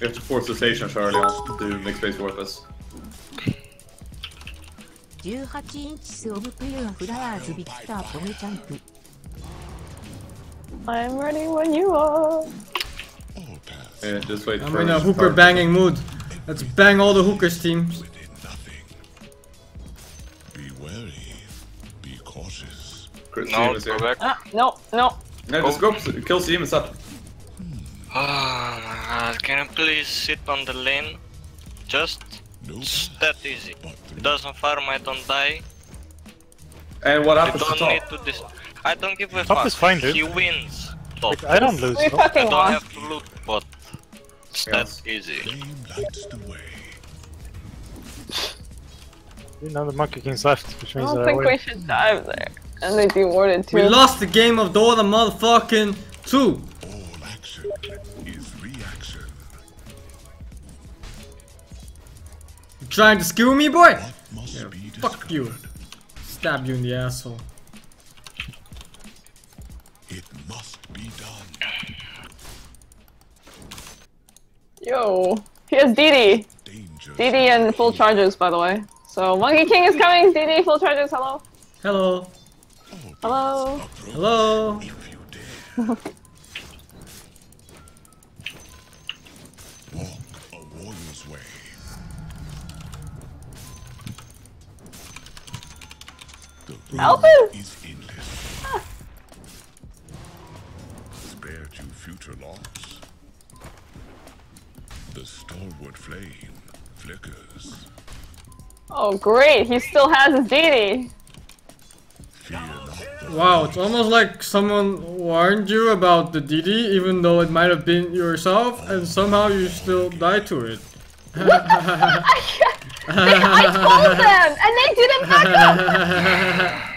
You have to force the station early on to make space for us. 18インチスオブプユアフラワーズビクターポメチャンプ I'm ready when you are. Yeah, just wait I'm for in a us to hooker start. banging mood. Let's bang all the hookers teams. nothing. Be wary. Be cautious. Chris, No, Steam is here. go back. Ah, no, no. Yeah, just go kill Siemens up. my god, can you please sit on the lane? Just No it's that easy. It doesn't farm, I don't die. And what You happens to don't need top? to dis- I don't give a Top fuck. is fine, dude. He wins. Top. I don't lose. We no? I don't lost. have to loot, but it's Yes. that easy. Flame lights the way. You know the Monkey King's left, which means I means don't think I we should dive there. And they dewarded too. We lost the game of Dota motherfucking 2. Trying to skew me, boy? Yeah, fuck you. Stab you in the asshole. It must be done. Yo. He has DD. Danger. DD and full charges, by the way. So Monkey King is coming. DD full charges. Hello. Hello. Hello. Hello. The road is endless. Spared you future loss. The stalwart flame flickers. Oh great. He still has his DD. Fear not the Wow, it's almost like someone warned you about the DD, even though it might have been yourself, and somehow you still die to it. I told them, and they didn't back up.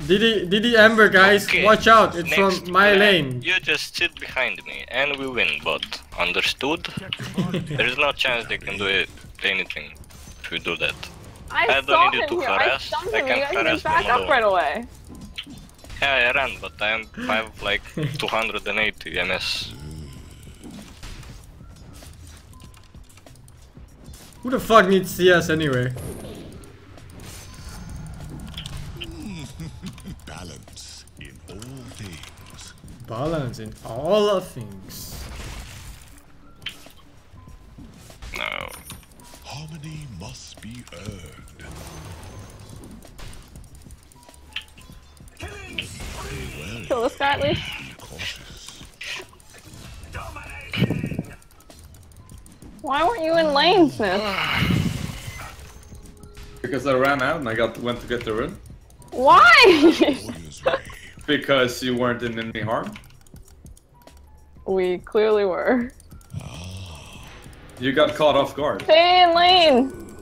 DD, DD Ember, guys, Okay, watch out, it's next from my plan. lane. You just sit behind me and we win, but understood? There's no chance they can do it, anything if we do that. I, I don't saw need you to here. I harass. stumped I him. can You guys harass didn't back up alone. right away. Yeah, I ran, but I'm I have like 280 MS. Who the fuck needs CS anyway? balance in all things. Balance in all of things. No. Harmony must be earned. Kill this guy at least. Why weren't you in lane, Smith? Because I ran out and I got went to get the rune. Why? Because you weren't in any harm. we clearly were. You got caught off guard. Stay in lane.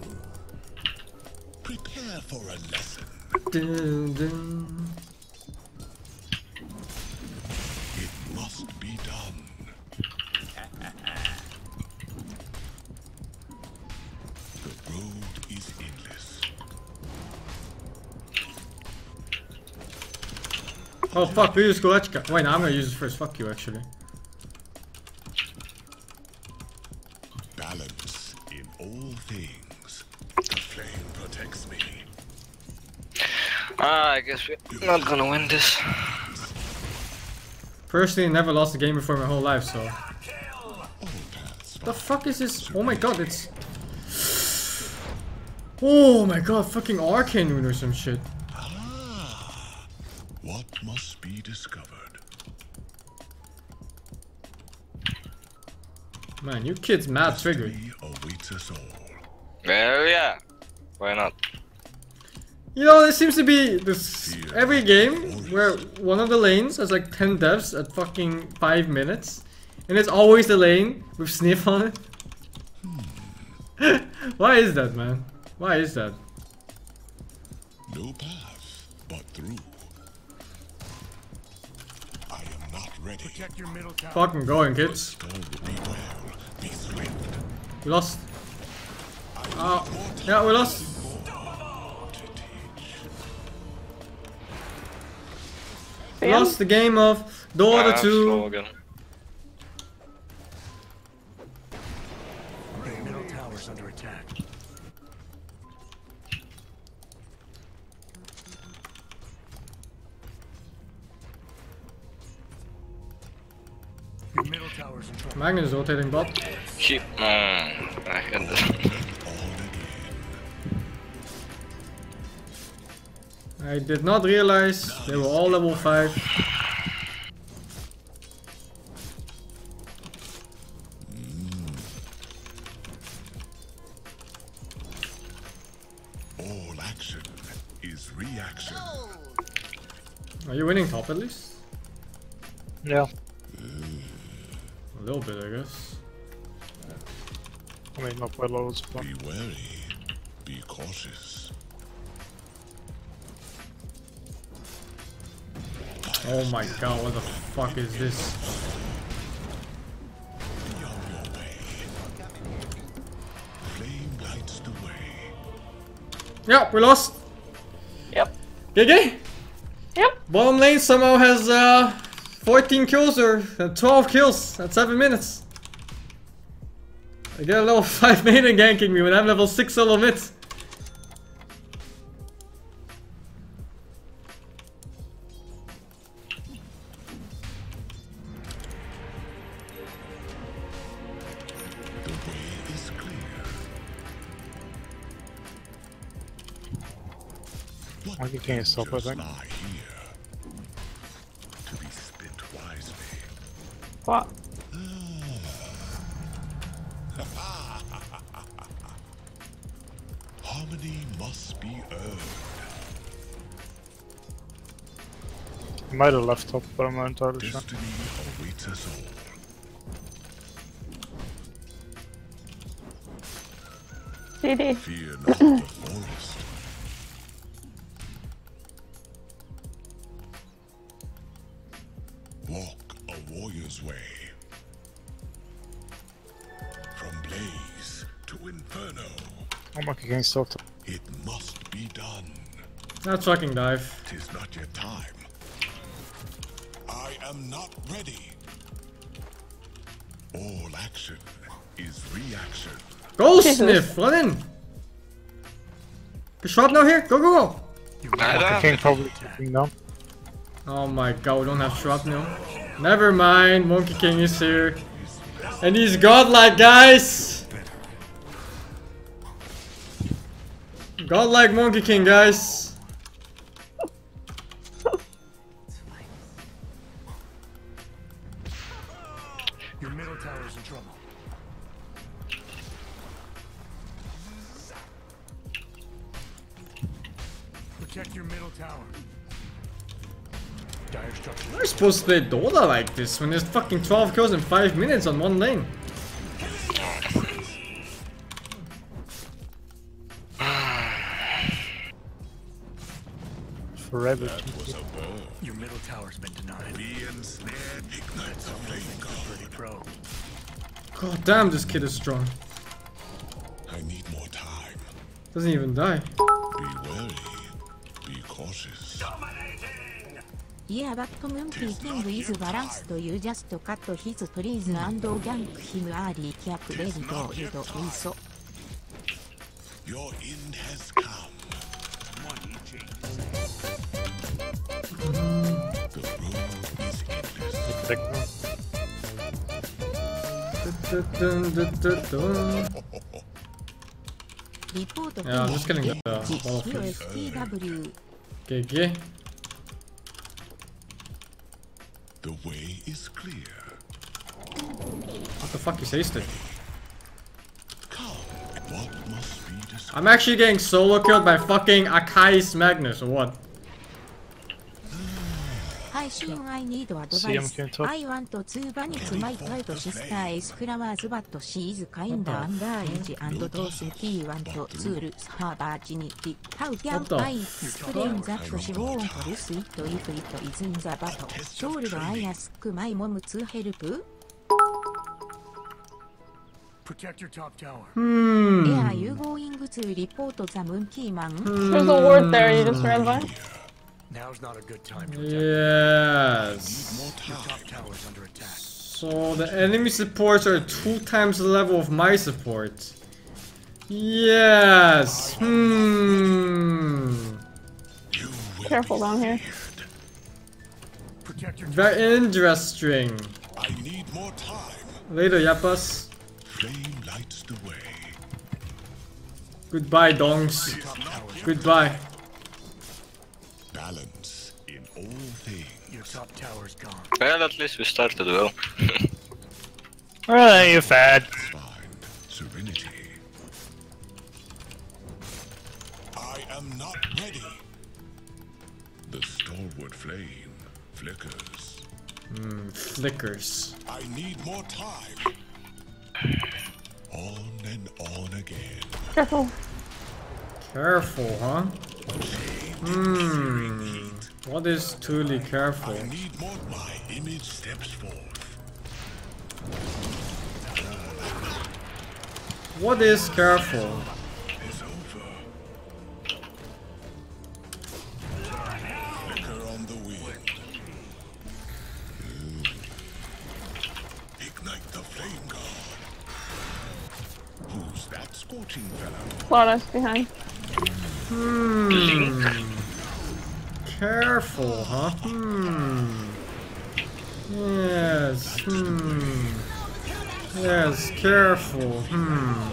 Prepare for a lesson. Dun, dun. Oh fuck, we use Golechka. Wait, no, I'm gonna use it first. Fuck you, actually. Balance in all things. The flame protects me. Ah, I guess we're not gonna win this. Personally, never lost a game before in my whole life, so. The fuck is this? Oh my god, it's. Oh my god, fucking Arcane Rune or some shit. What must be discovered? Man, you kids mad triggered. Destiny awaits us all. Well, yeah. Why not? You know, there seems to be this every game where one of the lanes has like 10 deaths at fucking 5 minutes. And it's always the lane with sniff on it. Why is that, man? Why is that? No path but through. Am not ready. Fucking going, kids. Be well. Be. We lost. Oh, yeah, we lost. We lost the game of Dota Ah, 2. Magnus is rotating bot. He. Mm, I had. I did not realize they were all level 5. All action is reaction. Are you winning top at least? Yeah. A little bit, I guess. I mean, not by loads, but Be wary. Be cautious. Oh my god, what the fuck is this? Be on your way. Flame lights the way. Yeah, we lost. Yep. GG! Yep. Bottom lane somehow has uh, 14 kills or uh, 12 kills at 7 minutes. I get a level 5 maiden ganking me when I'm level 6 solo mid. What Monkey King I think. What? Harmony must be earned. he might have left top, but I'm not entirely sure. Awaits us all. Fear not the forest. A warrior's way. From blaze to inferno, Oh, Monkey King still top. it must be done. That's fucking dive. Tis not yet time. I am not ready. All action is reaction. Go sniff, run in. Is Schwab now here? Go, go, go. I don't Monkey have King it. probably taking down. Oh my god, we don't have shrapnel. Never mind, Monkey King is here. And he's godlike, guys! Godlike Monkey King, guys. Your middle tower in trouble. Protect your middle tower. Dire structure. We're supposed to play Dota like this when there's fucking 12 kills in 5 minutes on one lane. Forever. Was a bird. Your middle tower's been denied. Be ensnared, ignites a flame god. Pro. God damn, this kid is strong. I need more time. Doesn't even die. いやバットムンキーキングイズバランスというジャストカットヒズプリーズギャンクヒムアーリーキャップレディドユドウイソ Your end has come. The road is endless. Techno. GG. リポート Yeah, I'm just getting the uh, G ball of fish. UFTW GG. The way is clear. What the fuck is hasted? Come. What must be discovered? I'm actually getting solo killed by fucking Akai's Magnus or what? 配信 I need advice. I want to banich my tight sister is flowers but she is kind under age and those he want to tool her virginity how can I explain that she won't lose it if it is in the battle should I ask my mom to help? Protect your top tower. Hmm. Yeah, you going to report the monkey man? There's a ward there you just ran by. Now's not a good time to attack. Yes. Your top tower's under attack. So the enemy supports are two times the level of my support. Yes. Hmm. Careful down here. feared. Protect your Very interesting. I I need more time. Later, Yappas. Flame lights the way. Goodbye, dongs. Goodbye. Top tower's gone. Well, at least we started well. Well, you fat. Find serenity. I am not ready. The stalwart flame flickers. Flickers. I need more time. On and on again. Careful. Careful, huh? Hmm. What is truly careful? I need more. My image steps forth. What is careful? Is over. Flicker on the wind. Ignite the flame god. Who's that scorching fellow? Flawless behind. Hmm. Careful, huh? Hmm. Yes. Hmm. Yes, careful. Hmm.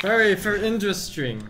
Very, very interesting.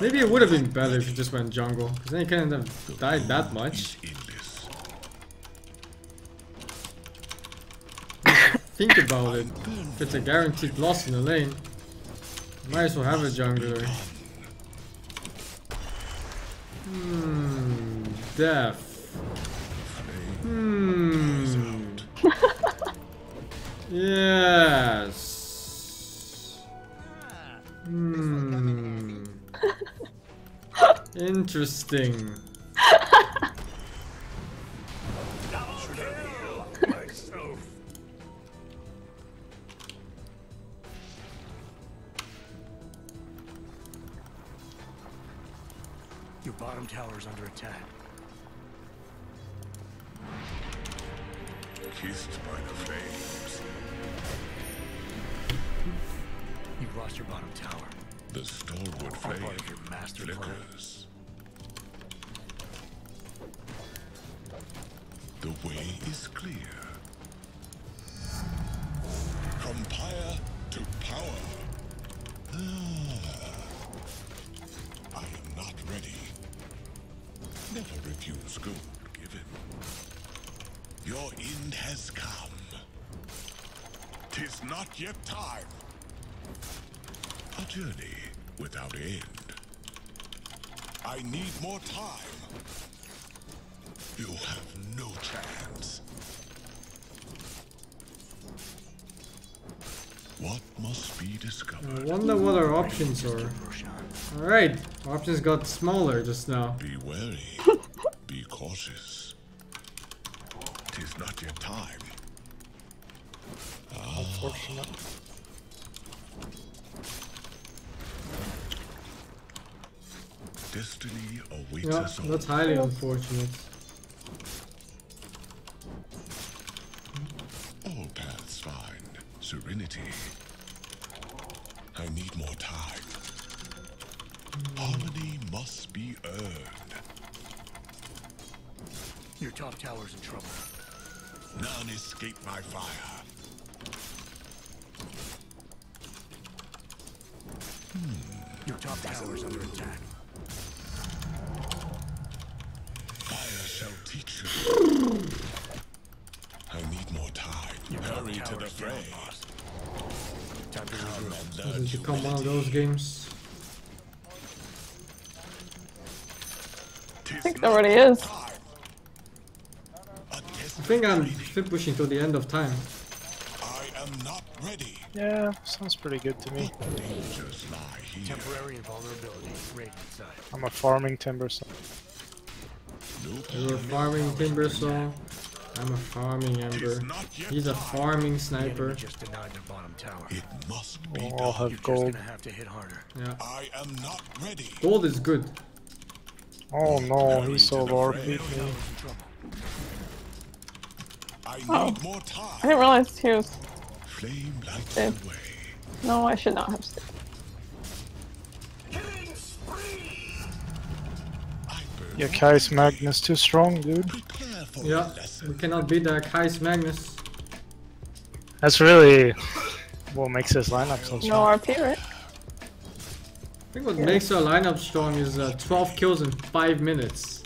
Maybe it would have been better if you just went jungle, because then you couldn't have died that much. Think about it. If it's a guaranteed loss in the lane, might as well have a jungler. Hmm. Death. Hmm. yes. Interesting. Not yet time. A journey without end. I need more time. You have no chance. What must be discovered? I wonder what our options are. Roshan. Alright, options got smaller just now. Be wary. be cautious. Tis not yet time. Unfortunate. Destiny awaits Yeah, us all. that's highly unfortunate. All paths find serenity. I need more time. Harmony must be earned. Your top tower's in trouble. None escape my fire. Top tower is under attack. Fire shall teach you. I need more time. Your Hurry to the fray. boss. Time to Come regroup. and This learn has become one of those games. I think it already is. I think I'm fit pushing till the end of time. I am not ready. Yeah, sounds pretty good to me. Dangers lie here. Temporary invulnerability. Radiant side. I'm a farming timber, so You're a farming timber saw. I'm a farming ember. He's a farming sniper. just denied their bottom tower. It must be we'll all have You're gold. have to hit harder. Yeah. I am not ready. Gold is good. Oh no, he's so Hurry our to the beat fray. me. Tower's in trouble. I oh. need Oh. more I didn't realize he was. Flame lights Dead. the way. No, I should not have stayed. I burn Yeah, Kai's Magnus too strong, dude. Yeah. We cannot beat that Kais Magnus. That's really what makes this lineup so strong. No strong. RP, right? I think what makes our lineup strong is uh, 12 kills in 5 minutes.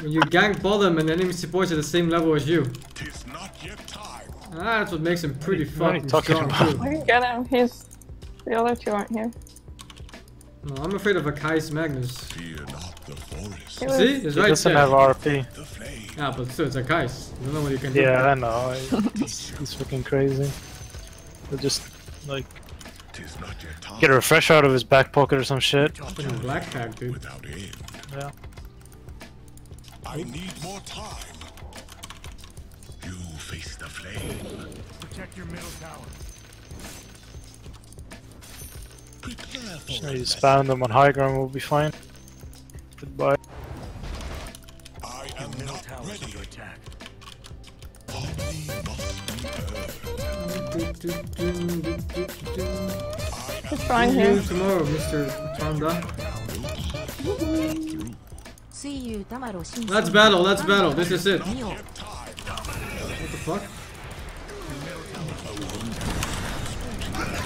when you gank bottom and enemy supports at the same level as you. Tis not yet time. Ah, that's what makes him pretty What fucking talking strong about? too. I can get him. He's. The other two aren't here. No, I'm afraid of a Kais Magnus. Fear not the forest. Was- See? It's He right doesn't there. have RP. Yeah, but still, it's a Kais. You don't know what you can do. Yeah, I know. He's, he's fucking crazy. But just like Tis not yet time. get a refresh out of his back pocket or some shit. Top Fucking black pack, dude. Without end. Yeah. I need more time. You face the flame. Protect your middle tower. Just need to spam them on high ground, we'll be fine. Goodbye. I Your am middle not ready. under attack. Harmony must be heard. See here. you tomorrow, Mr. Tanda. See you tomorrow. Let's battle, let's battle. This is it. What the fuck?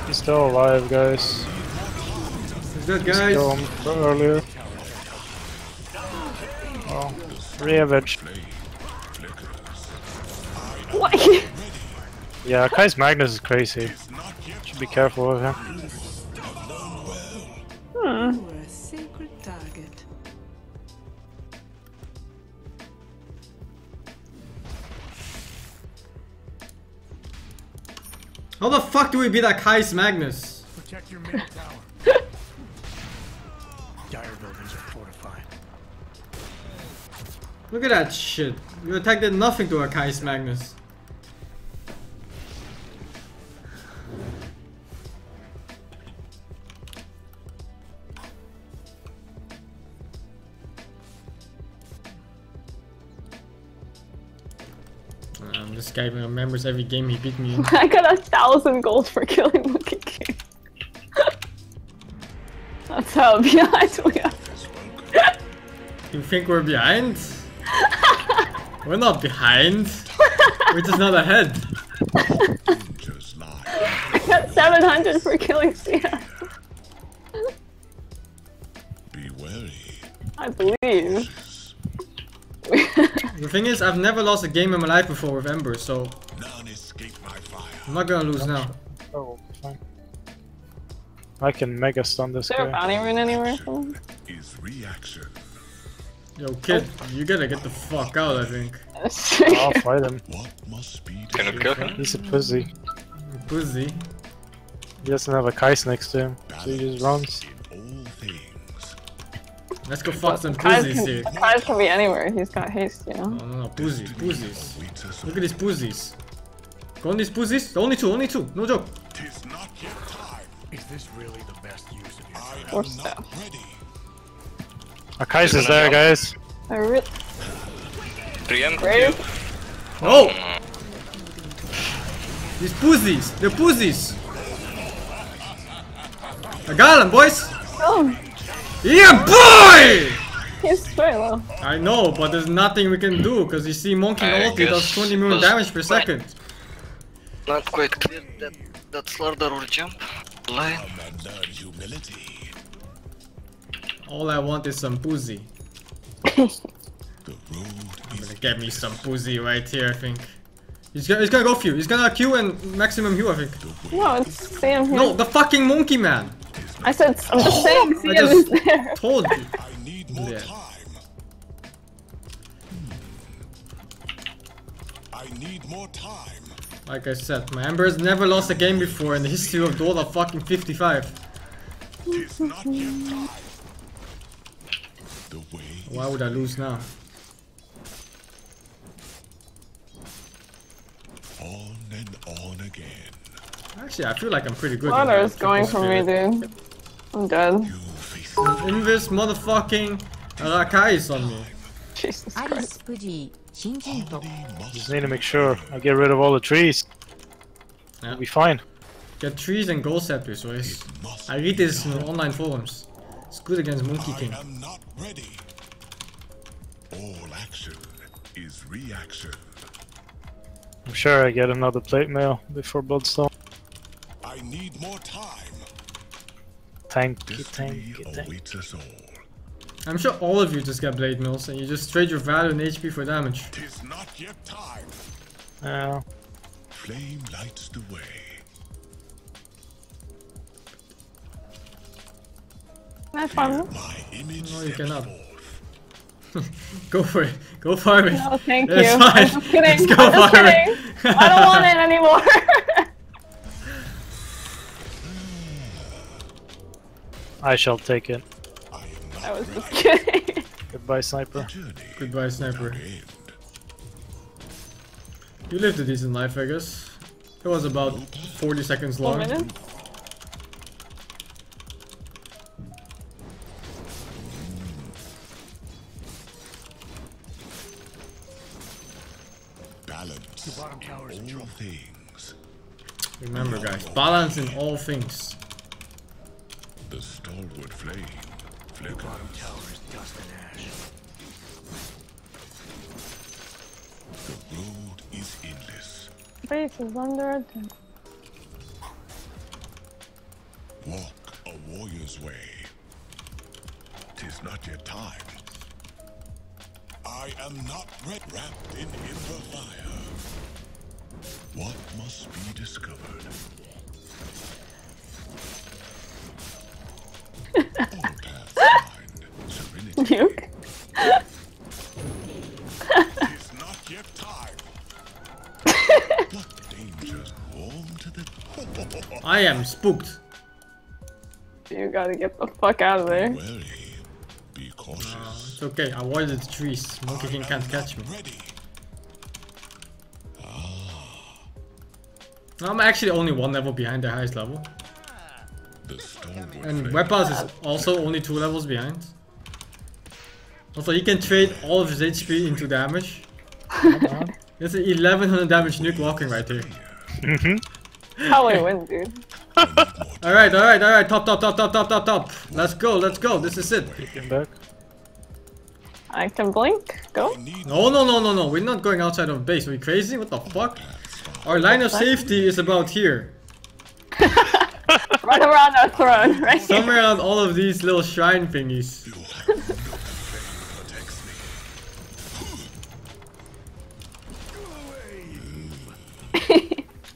He's still alive, guys. He's dead, guys. kill earlier. Oh, Ravage. What? Yeah, Kai's Magnus is crazy. Should be careful with him. Hmm. a target. How the fuck do we beat that Kais Magnus? Protect your middle tower. Look at that shit. You attack did nothing to a Kais Magnus. Um, this guy remembers every game he beat me in. I got a thousand gold for killing King. That's how behind we are. You think we're behind? We're not behind. We're just not ahead. Dangers lie. I got 700 for killing Sia. Be wary. I believe. The thing is, I've never lost a game in my life before with Ember, so None escape my fire. I'm not gonna lose now. Oh, fine. I can mega stun this Is there a guy. bounty rune anywhere? Is reaction. Yo, kid, you gotta get the fuck out, I think. I'll fight him. What Can you kill him? He's a pussy. Pussy. He doesn't have a Kais next to him, so he just runs. in all things. Let's go fuck some Kai's pussies here. can, Kai's can be anywhere. He's got haste, you know? No, no, no, pussies, pussies. Look at these pussies. Go on these pussies. Only two, only two. No joke. Tis not yet time. Is this really the best use of your time? am Or not stuff. Ready. Our is there, up? guys. I really. Preempt Brave? you. Oh! Mm, These pussies. They're pussies. I got him, boys. Oh, Yeah, boy! he's very low. I know, but there's nothing we can do because you see Monkey I ulti does 20 million damage per second. Not quite clear that, that Slardar will jump. line. All I want is some pussy. I'm Gonna get me some pussy right here, I think. He's gonna, he's gonna go for you. He's gonna Q and maximum Q, I think. No, it's Sam here. No, the fucking monkey man. I said, oh, I'm just saying Sam is there. Told you. I need more Yeah. time. I need more time. Like I said, my Ember has never lost a game before in the history of Dota fucking 55. Tis not yet time. The way why would I lose now? On and on again. Actually, I feel like I'm pretty good. What is going for me, dude. I'm dead. this motherfucking Arakai is on me. Jesus Christ. Just need to make sure I get rid of all the trees. Yeah. We'll be fine. Get trees and gold scepters, boys. I read this in online forums. It's good against Monkey King. I King. am not ready. All action is reaction. I'm sure I get another plate mail before Bloodstone. I need more time. Thank you, Destiny thank you, thank you. awaits us all. I'm sure all of you just get blade mails and you just trade your value and HP for damage. Tis not yet time. Yeah. Flame lights the way. Can I farm them? My image No, you cannot. Go for it. Go farm it. No, thank you. It's I'm fine. just kidding. Let's go I'm just farm kidding. it. I don't want it anymore. I shall take it. I am not I was just kidding. Goodbye, sniper. Goodbye, sniper. You lived a decent life, I guess. It was about 40 seconds Four long. minutes? Balance. Bottom tower's in All trouble. things. Remember, guys, balance in all things. The stalwart flame flickers. Bottom tower is dust and ash. The road is endless. Base is under attack. Am not red wrapped in ember fire. What must be discovered? All paths. Nuke. Tis not yet time. what dangers warm to the I am spooked. You gotta get the fuck out of there. Wary? Be cautious. It's okay, I avoided the trees. Monkey King can't catch me. I'm actually only one level behind the highest level. And flame Weapons is also only two levels behind. Also, he can trade all of his HP into damage. There's an 1100 damage nuke walking right here. How I win, dude. Alright, alright, alright, top, top, top, top, top, top, top. Let's go, let's go, this is it. Get back. I can blink. Go. No, no, no, no, no, we're not going outside of base. Are you crazy? What the fuck? Our line of safety is about here. Run around our throne, right? here. Somewhere around all of these little shrine thingies.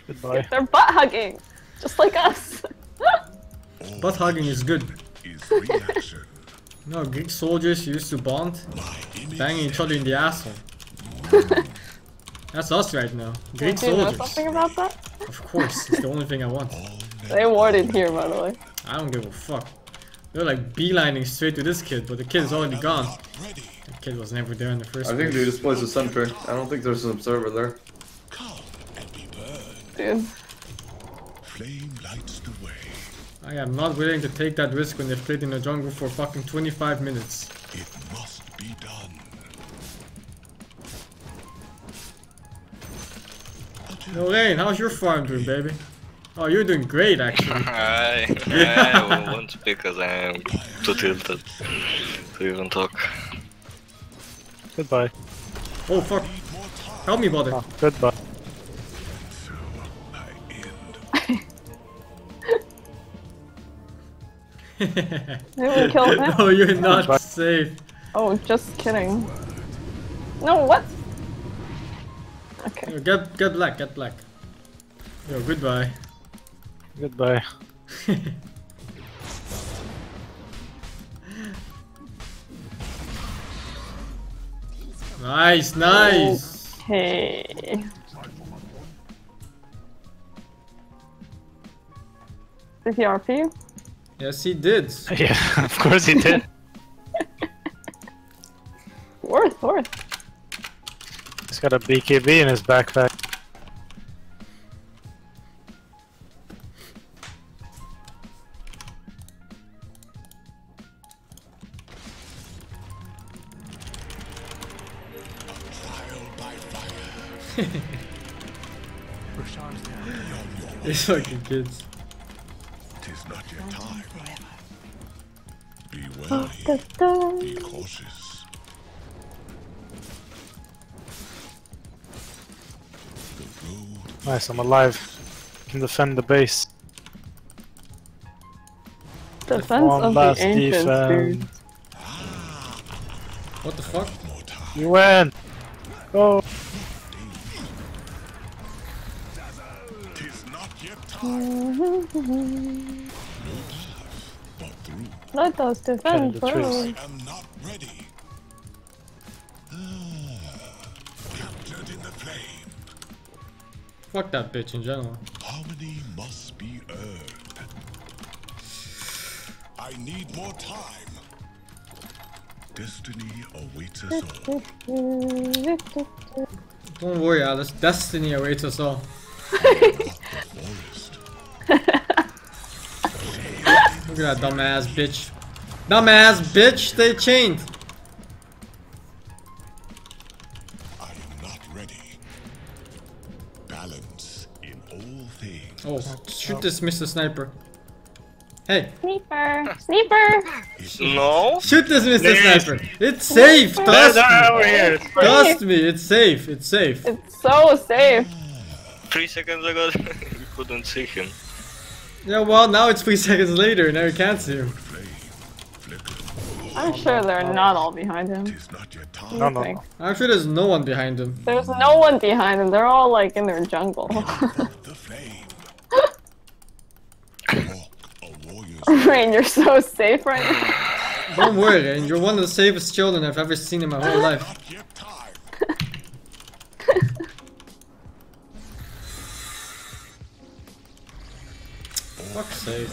Goodbye. They're butt hugging, just like us. Butt hugging is good. Is reaction. No, Greek soldiers used to bond, My banging each other in the asshole. That's us right now. Greek Do you know soldiers. something about that? Of course, it's the only thing I want. They warded here, by the way. I don't give a fuck. They're like beelining straight to this kid, but the kid is already gone. The kid was never there in the first I think place. they just placed a sentry. I don't think there's an observer there. Come and be burned. Dude. Flame lights the way. I am not willing to take that risk when they've played in the jungle for fucking 25 minutes. It must be done. Lorraine, how's your farm doing, baby? Oh, you're doing great, actually. I, I won't because I am too tilted to even talk. Goodbye. Oh, fuck. Help me, brother. Oh, ah, goodbye. Maybe we kill him. no, you're not safe. Oh, just kidding. No, what? Okay. Yo, Get get black, get black. Yo, goodbye. Goodbye. Nice, nice. Hey. Did he RP you? Yes, he did. Yeah, of course he did. Worth, worth. He's got a BKB in his backpack. Trial by fire. Rashar's down. These fucking kids. Wary. Be cautious. Nice, I'm alive. Can defend the base. Defense One of the last ancients, dude. defense. What the fuck? You win! Go! Tis not yet time. Let us defend the first. I am not ready. Captured in the flame. Fuck that bitch in general. Harmony must be earned. I need more time. Destiny awaits us all. Don't worry, Alice. Destiny awaits us all. Look at that dumbass bitch. Dumbass bitch, they chained. I am not ready. Balance in all things. Oh, shoot this Mr. Sniper. Hey, Sniper! Sniper! No? shoot this Mr. Please. Sniper. It's safe. Get Trust me. over! Trust me, it's safe. It's safe. It's so safe. Three seconds ago, we couldn't see him. Yeah, well, now it's three seconds later. Now you can't see him. Flame. Flicker. I'm sure they're not all behind him. Tis not yet time. No, no, Think. no. Actually, there's no one behind him. There's no one behind him. They're all like in their jungle. The flame. Walk a warrior's Rain, you're so safe right now. Don't worry, Rain. You're one of the safest children I've ever seen in my whole life. not yet. Fuck's sake.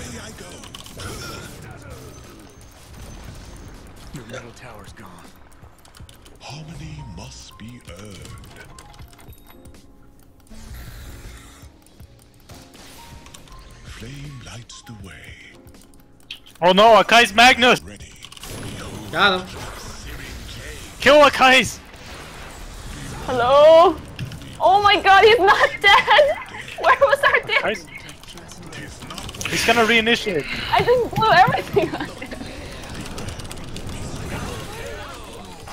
Here I go. Your middle tower's gone. Harmony must be earned. Flame lights the way. Oh no, Akai's Magnus! Ready. Got him. Kill Akai's! Hello? Oh my god, he's not dead! Where was our dead? Akai's... He's gonna reinitiate. I just blew everything on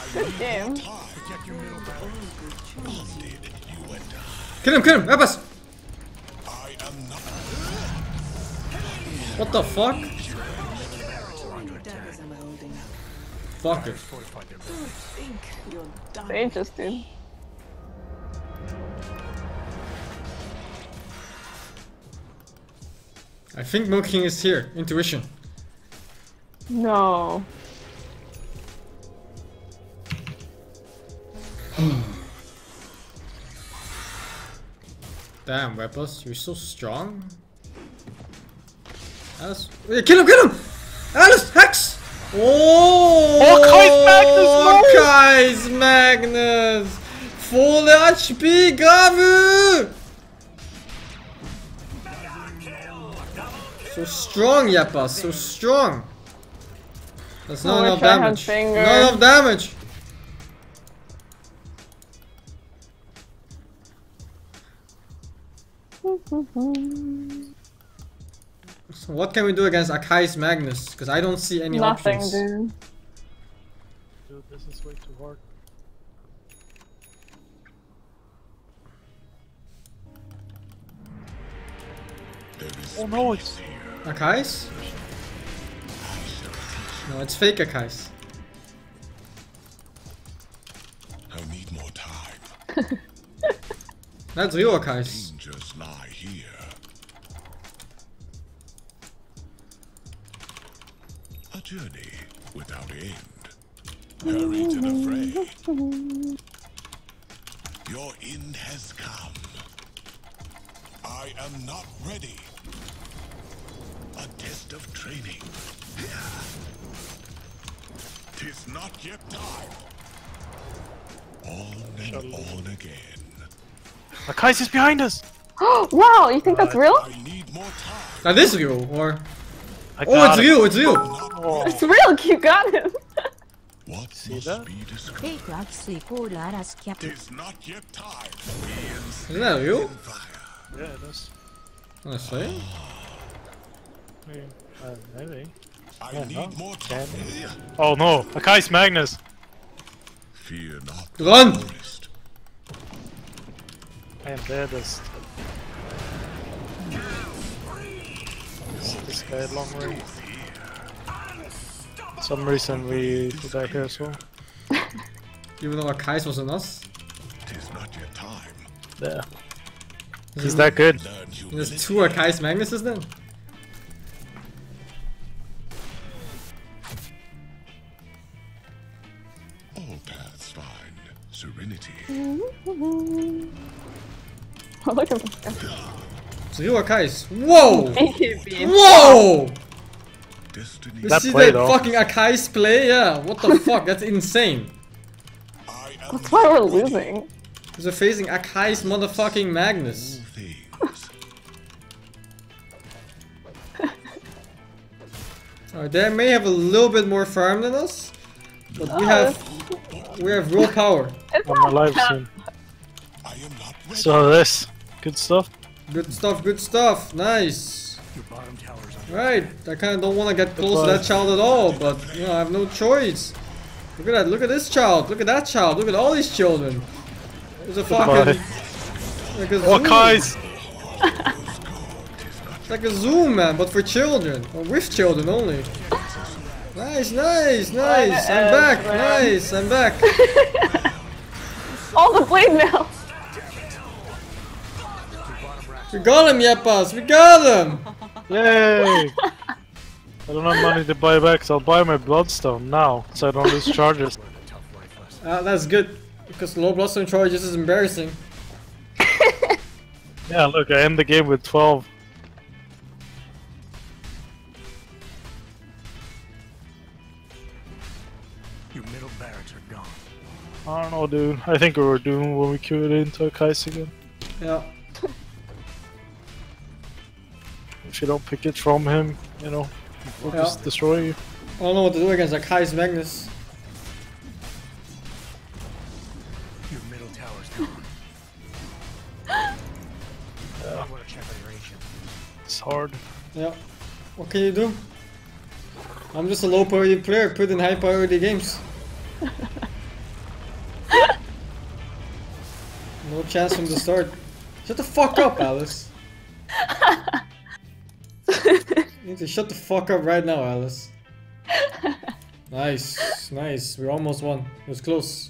it. Good game. Protect your middle tower. Kill him, kill him. Help us. I am not. What the fuck? Fuck it. Fortified their buildings. They just did. I think Milk King is here. Intuition. No. Damn, Weapons, you're so strong. Alice, Wait, kill him, kill him! Alice, Hex! Oh! oh Kai's Magnus, no! Kai's Magnus! Full HP, Gavu! So strong, Yappa, so strong. That's not enough wish I had damage. finger. Not enough damage. So what can we do against Akai's Magnus? Because I don't see any Nothing, options. dude. Dude, this is way too hard. Oh no, it's... here. Akai's? No, it's fake Akais. I need more time. That's real Akais. Hurry to the fray. Your end has come. I am not ready. A test of training. Tis not yet time. On and on again. Akais is behind us! wow, you think that's real? I need more time. That is real, or I oh, it's it. real, it's real. Oh, It's real, you got him. What See must be discovered? Take not yet time. Isn't that real? Yeah, it is. Can ah. Uh, maybe. I yeah, need no. more time. Oh no, Akai's Magnus! Fear not. Run! I am deadest. Is this guy long range? Some reason we put that here as well. Even though Akais was on us. Tis not your time. Yeah. He's that good. Learn There's humility. two Akais Magnuses then? All paths find serenity. Oh, look at this guy. It's real Akais. Whoa! Whoa! Destiny. You That see play, that though. fucking Akais play? Yeah, what the fuck? That's insane. That's why we're losing. Because we're facing Akais motherfucking Magnus. all. Alright, they may have a little bit more farm than us, but we have we have raw power. On my not live bad. stream. I am not ready. So this. Good stuff. Good stuff, good stuff. Nice. Right, I kind of don't want to get close to that child at all, but you know I have no choice. Look at that! Look at this child! Look at that child! Look at all these children! There's a fucking like a zoo. Akais! It's like a zoo, man, but for children or with children only. Nice, nice, uh, uh, nice! I'm back! Nice, I'm back! all the blade now. We got him, Yepas! We got him! Yay! I don't have money to buy back, so I'll buy my bloodstone now, so I don't lose charges. Uh, that's good because low bloodstone charges is embarrassing. Yeah, look, I end the game with 12. Your middle barracks are gone. I don't know, dude. I think we were doomed when we queued into a Akais again. Yeah. If you don't pick it from him, you know, we'll Yeah. just destroy you. I don't know what to do against a Akai's Magnus. Your middle tower's gone. Yeah. I want to check on your ancient. It's hard. Yeah. What can you do? I'm just a low priority player put in high priority games. no chance from the start. Shut the fuck up, Alice. You need to shut the fuck up right now, Alice. Nice, nice. We almost won. It was close.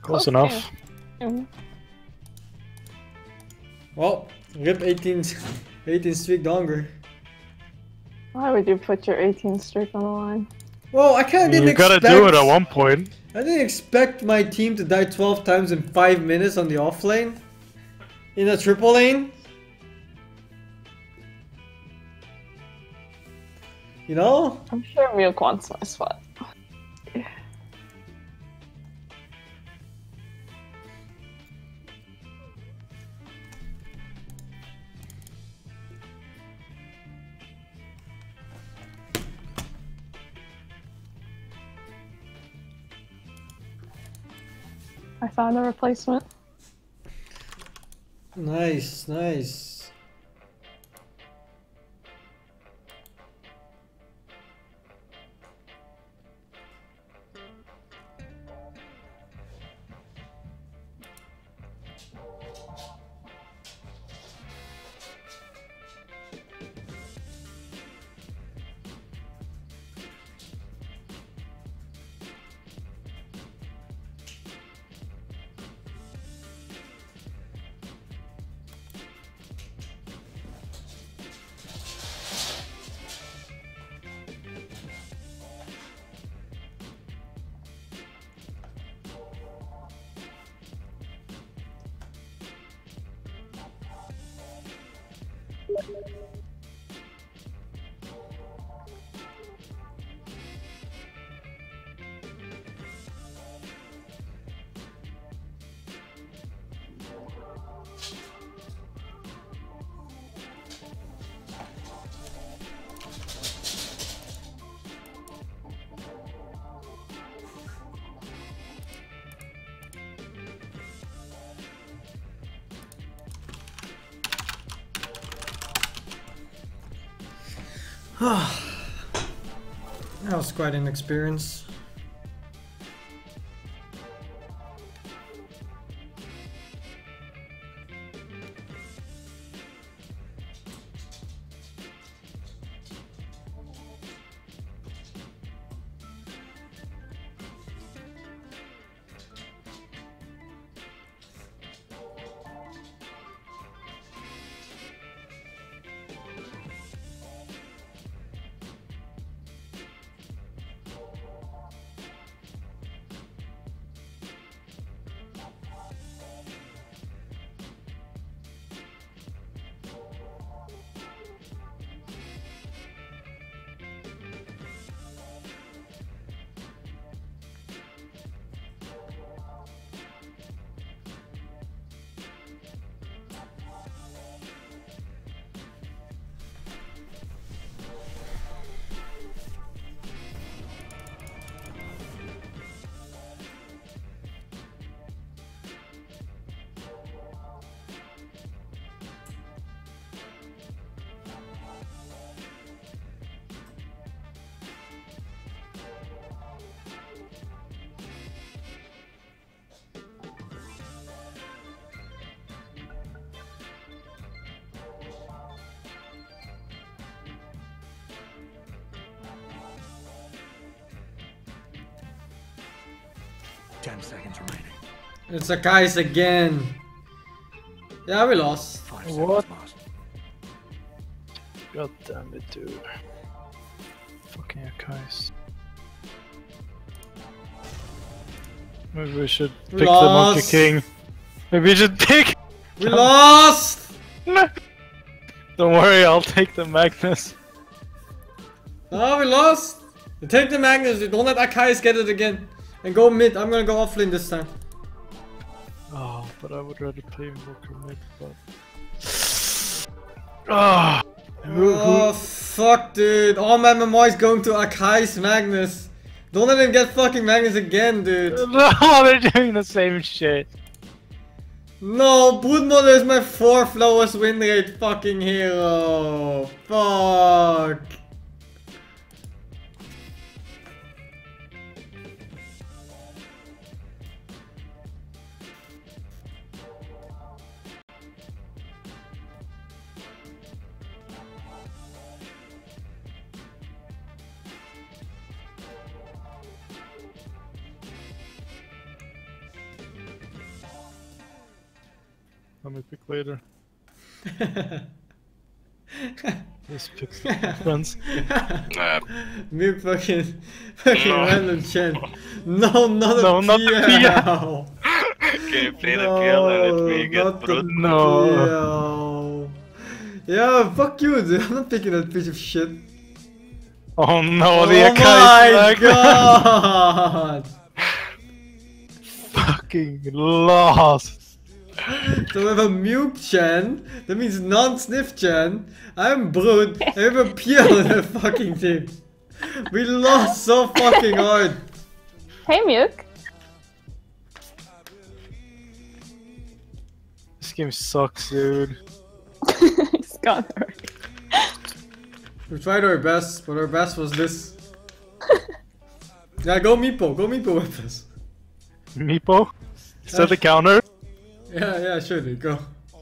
Close Close, enough. Mhm. Well, rip 18, 18 streak longer. Why would you put your 18 streak on the line? Well, I kind of didn't You gotta expect. do it at one point. I didn't expect my team to die 12 times in 5 minutes on the off lane. In a triple lane. You know? I'm sure Milk wants my spot. I found a replacement. Nice, nice. That was quite an experience. Ten seconds remaining. It's a guys again. Yeah, we lost. Five What? seconds. God damn it, dude. Fucking Akais. Maybe we should pick the Monkey King. Maybe we should pick. We lost! Don't worry, I'll take the Magnus. No, we lost! You take the Magnus, you don't let Akais get it again. And go mid, I'm gonna go offlane this time. Oh, but I would rather play Invoker mid, but. Ah! Who- Oh, fuck, dude. All my MMR is going to Akais Magnus. Don't let him get fucking Magnus again, dude. No, they're doing the same shit. No, Broodmother is my fourth lowest win rate fucking hero. Fuck. Let me pick later. This picks friends. Uh, Me fucking fucking No. random chat. No, not a No, not the PL. can you play the PL and let me get not the brute? No. PL. Yeah, fuck you, dude. I'm not picking that piece of shit. Oh no, oh the Akai's my Magnus. god! Fucking lost. So we have a Muke Chan, that means non-sniff Chan. I'm Brood, and we have a PL in the fucking team. We lost so fucking hard. Hey, Muke. This game sucks, dude. He's gone already. We tried our best, but our best was this. yeah, go Meepo, go Meepo with us. Meepo? Is that the counter? Yeah, yeah, sure, dude, go.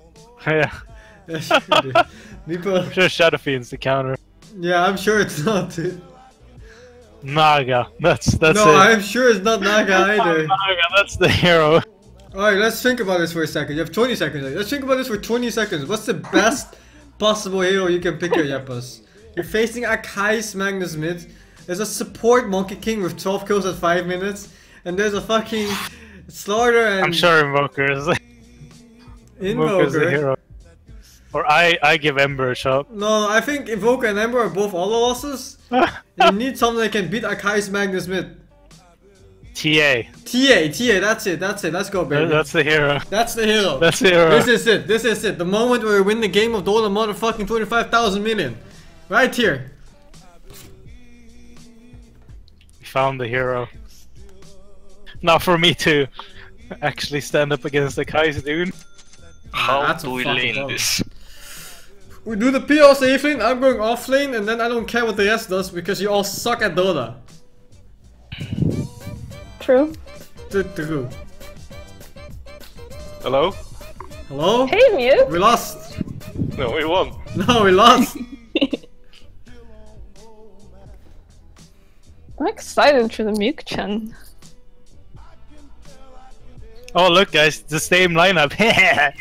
yeah. Yeah, sure, dude. I'm sure Shadow Fiend's the counter. Yeah, I'm sure it's not, dude. Naga. That's that's no, it. I'm sure it's not Naga either. Naga, that's the hero. Alright, let's think about this for a second. You have 20 seconds. Let's think about this for 20 seconds. What's the best possible hero you can pick here, Yappas? You're facing Akais Magnus mid. There's a support Monkey King with 12 kills at 5 minutes. And there's a fucking Slardar and I'm sure Invoker is, Invoker's the hero. Or I, I give Ember a shot. No, I think Invoker and Ember are both all losses. you need something that can beat Akai's Magnus mid. TA. TA, TA, that's it, that's it. Let's go, baby. That's the hero. That's the hero. That's the hero. This is it. This is it. The moment where we win the game of Dota motherfucking 25,000 million. Right here. We found the hero. Now for me to actually stand up against the dude. How that's do we lane problem. this? We do the PL safe lane, I'm going off lane, and then I don't care what the rest does because you all suck at Dota. True. True. Hello? Hello? Hey, Mew. We lost. No, we won. No, we lost. I'm excited for the Muke-chan. Oh look guys, the same lineup.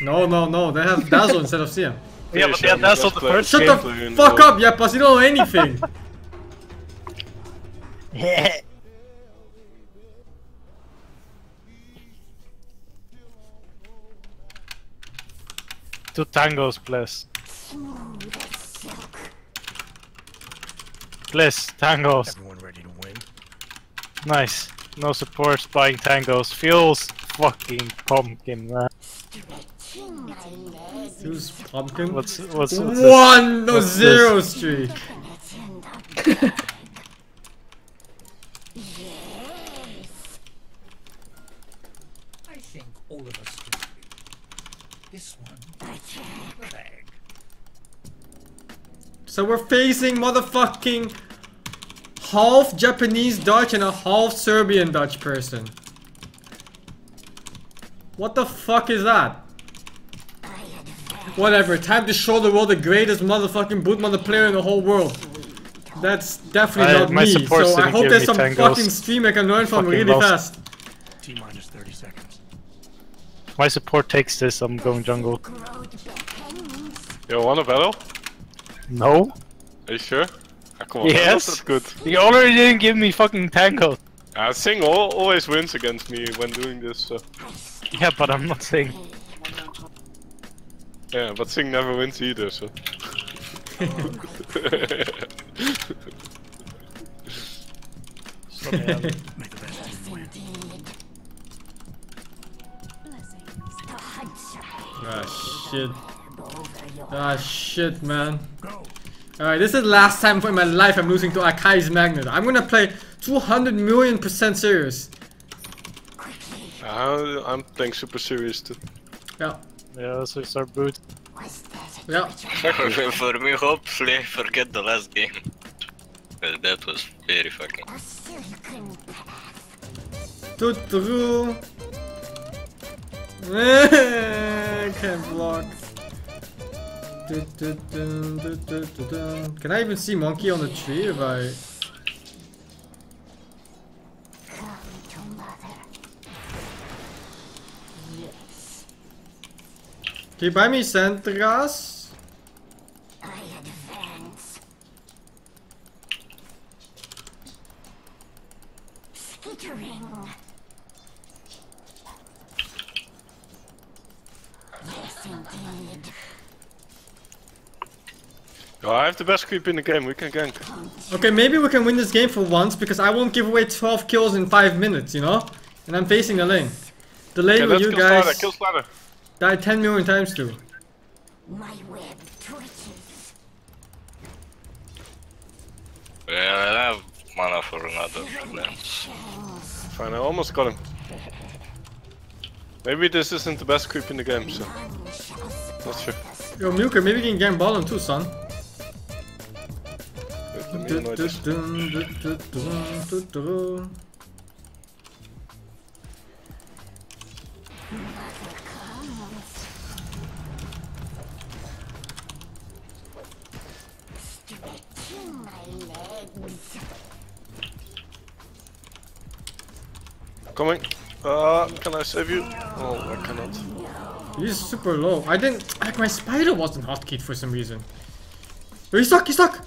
no, no, no. They have Dazzle instead of Siam. Yeah, but yeah, that's not the first Shut game. the fuck up, Yappas. You don't know anything. Two tangos, please. Please, tangos. Everyone ready to win? Nice. No support buying tangos. Feels fucking pumpkin, man. Who's pumpkin? What's what's, what's this? One, no What's zero this? streak. I think all of us do. This one. So we're facing motherfucking half Japanese Dutch and a half Serbian Dutch person. What the fuck is that? Whatever, time to show the world the greatest motherfucking Broodmother player in the whole world. That's definitely I- not my me, so I hope there's some tangos. fucking stream I can learn from really lost. fast. T minus 30 seconds. My support takes this, I'm going jungle. You want a battle? No? Are you sure? Ah, come on, Yes. that's good. You already didn't give me fucking tango. Uh, Sing al always wins against me when doing this. So. Yeah, but I'm not saying. Yeah, but Sing never wins either. So. Make the best team win. Ah shit. Ah shit, man. Alright, this is the last time for my life I'm losing to Akai's Magnet. I'm gonna play 200 million percent serious. Uh, I'm playing super serious too. Yeah, Yeah, so it's our boot. yeah. For me, hopefully, forget the last game. Because that was very fucking. Tuturu. Can't block. Can I even see monkey on the tree if I? Can you buy me Sandgrass? Oh, I have the best creep in the game. We can gank. Okay, maybe we can win this game for once because I won't give away 12 kills in 5 minutes, you know? And I'm facing the lane. The lane Okay, let's you kill Slardar. guys Kill Slardar. Died 10 million times to. Yeah, I have mana for another lens. Fine, I almost got him. Maybe this isn't the best creep in the game, so. Not sure. Yo, Milker, maybe you can get ball too, son. Wait, Coming. Uh, can I save you? Oh, I cannot. He's super low. I didn't. Like, my spider wasn't hotkeyed for some reason. Oh, he's stuck, he's stuck!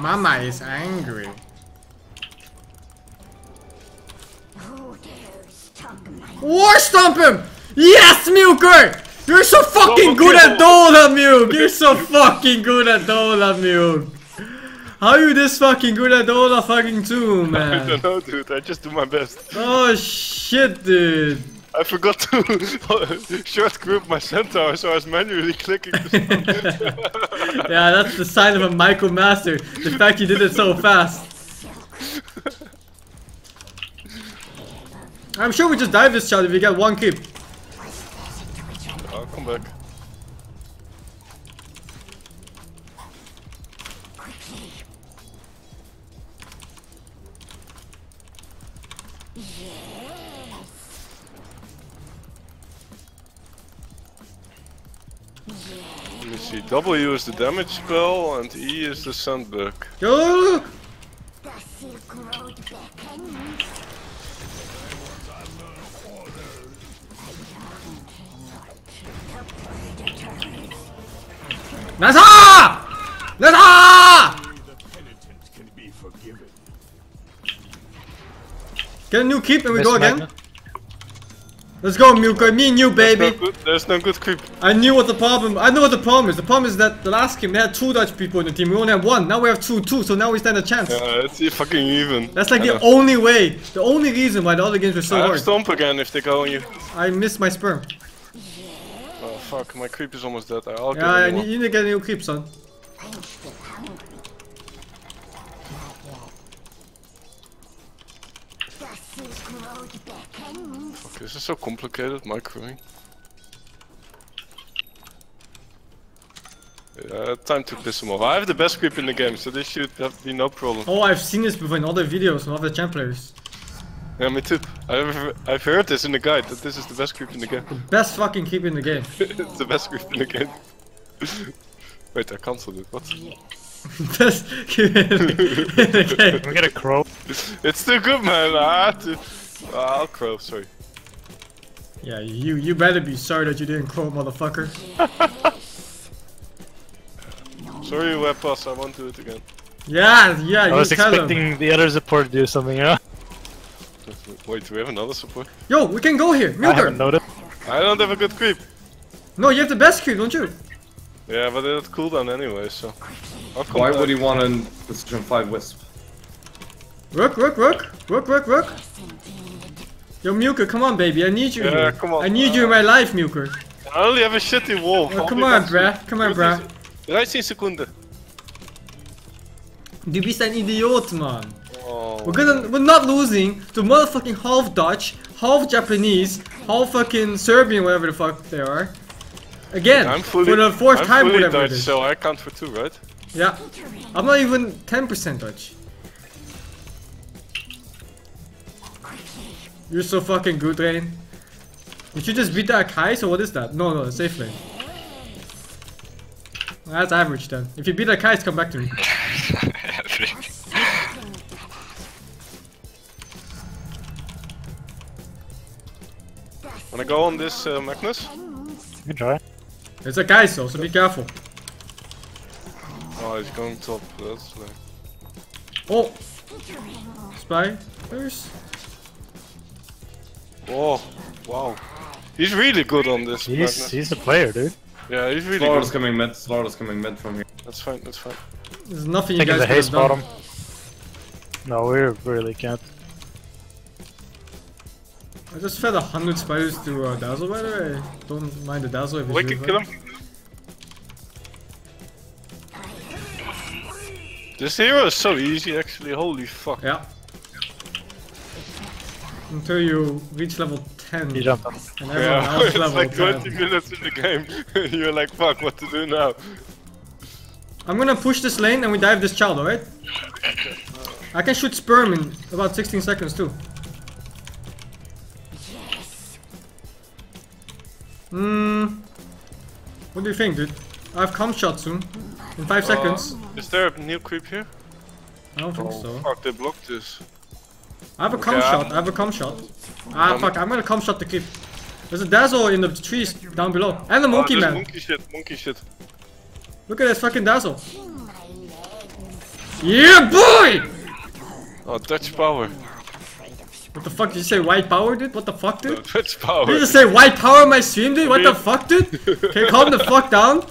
Mama is angry. War stomp him! Yes, Milker! Oh, You're so fucking good at Dola, Milk! You're so fucking good at Dola, Milk! How are you this fucking good at Dola fucking too, man? I don't know, dude. I just do my best. Oh shit, dude. I forgot to short group my centaur, so I was manually clicking. the Yeah, that's the sign of a Michael Master. The fact you did it so fast. I'm sure we just dive this child if we get one keep. I'll come back. Let me see. W is the damage spell and E is the sandbug. Yo! Nasa! Nasa! Get a new keep and we Miss go again. Magna. Let's go, Milko. Me and you, There's no baby. good, there's no good creep. I knew what the problem. I know what the problem is. The problem is that the last game they had two Dutch people in the team. We only have one. Now we have two, two. So now we stand a chance. Yeah, it's fucking even. That's like I the know. only way. The only reason why the other games were so I have hard. stomp again if they go on you. I missed my sperm. Fuck, my creep is almost dead. I'll Yeah, get I need, you need to get a new keep, son. Fuck, this is so complicated, microing. Yeah, time to piss him off. I have the best creep in the game, so this should have be no problem. Oh, I've seen this before in other videos from other champ players. Yeah, me too. I've, I've heard this in the guide, that this is the best creep in the game. The Best fucking keep in the game. it's the best creep in the game. Wait, I cancelled it. What? Best keep in the game. Can we get a crow? It's too good, man. I had to. Ah, I'll crow, sorry. Yeah, you you better be sorry that you didn't crow, motherfucker. Sorry, web boss, I won't do it again. Yeah, yeah, I you was tell him. expecting the other support to do something, yeah? Wait, do we have another support? Yo, we can go here. I haven't Milker. noticed. I don't have a good creep. No, you have the best creep, don't you? Yeah, but it had cooldown anyway, so. Why back. would he want an Precision 5 Wisp? Work, work, work, work, work, work. Yo, Milker, come on, baby. I need you Yeah, here. come on. I need you in my life, Milker. I only have a shitty wall. Oh, come on, bruh. Come on, bruh. is het? 13 seconden. Du bist ein Idiot, man. Oh. We're gonna, we're not losing to motherfucking half Dutch, half Japanese, half fucking Serbian, whatever the fuck they are. Again, I'm fully, for the fourth I'm time, fully whatever Dutch, it is. so I count for two, right? Yeah, I'm not even 10% Dutch. You're so fucking good, Rain. Did you just beat that Kai? So what is that? No, no, safe lane. That's average then. If you beat that Kai, come back to me. Wanna go on this, uh, Magnus? You can try. It's a Kai, so so be careful. Oh, he's going top. That's like. Oh, spy. There's. Oh, wow. He's really good on this. He's, Magnus. he's a player, dude. Yeah, he's really Slardar's good. coming mid, Slardar's coming mid from here. That's fine, that's fine. There's nothing you Taking guys the could have haste done. bottom. No, we really can't. I just fed a hundred spiders to uh, Dazzle by the way. Don't mind the Dazzle if it's Wicked, really kill him. This hero is so easy, actually. Holy fuck. Yeah. Until you reach level 10. You jumped on. And everyone Yeah, else it's level like 10. 20 minutes in the game. You're like, fuck, what to do now? I'm gonna push this lane and we dive this child, alright? I can shoot sperm in about 16 seconds too. Hmm. What do you think, dude? I have cum shot soon. In 5 seconds. Uh, is there a new creep here? I don't think Oh, so. fuck, they blocked this. I have a cum Okay, shot. I'm- have a cum shot. Ah, Um, fuck. I'm gonna cum shot the creep. There's a dazzle in the trees down below. And a Oh, monkey there's man. Monkey shit, monkey shit. Look at this fucking dazzle. Yeah, boy! Oh, Dutch power. What the fuck? Did you say white power, dude? What the fuck, dude? Dutch power. Did you just say white power on my stream, dude? What the fuck, dude? Can you calm the fuck down?